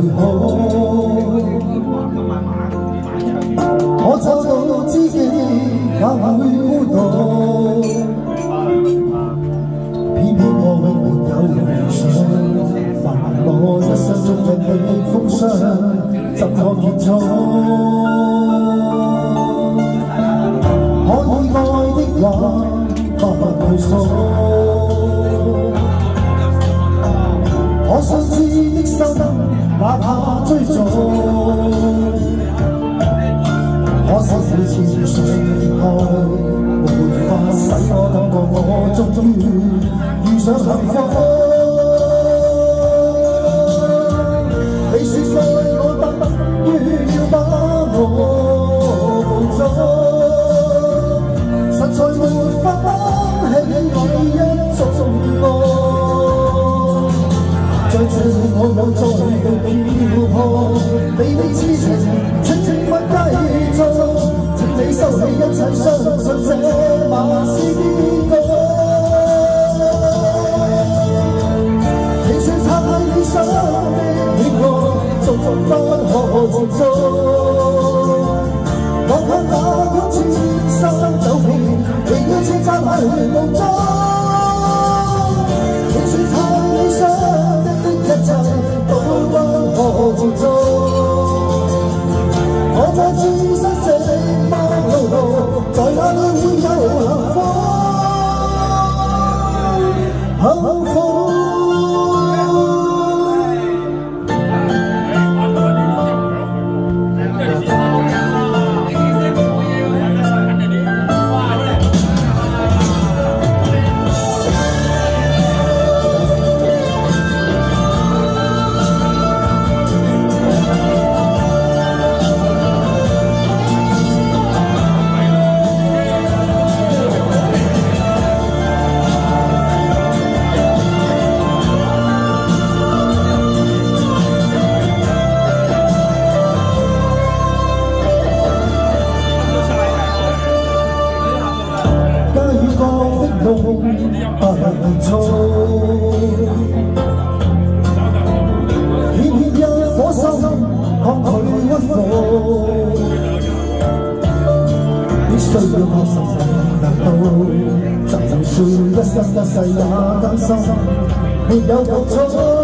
最好我找到知己哪会孤独偏偏我永没有遇上问我一生中一起风霜怎可结束可以爱的话不退缩哪怕追逐，可惜每次想開，沒法使我感觉我终于遇上幸福。我有再度漂泊，你的痴情，请不继续，请你收起一切，相信这马是结局。你说太理想的恋爱，终不可接触。我向那管千山走遍，亦要千山去无踪。 错，偏偏一顆心抗拒屈服，必须要確實能到，就算一生一世也甘心，没有付出。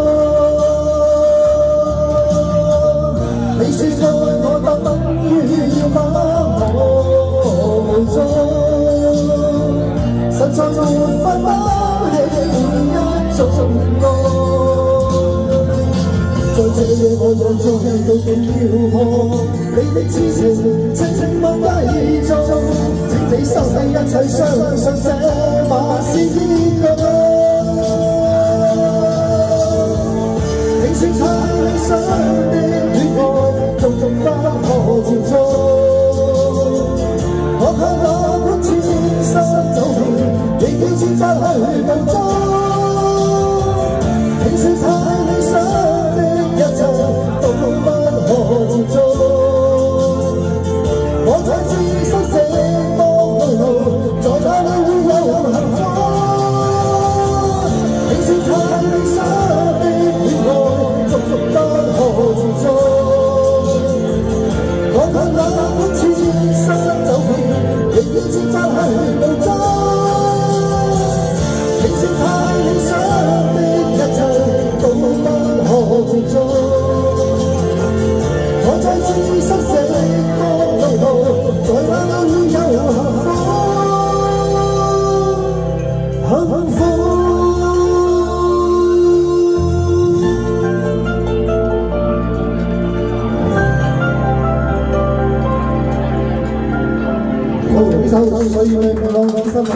夜我又再度漂泊，你的痴情请不继续，请你收起一切，相信这马是结局。你说太理想的恋爱， 2004年のロンド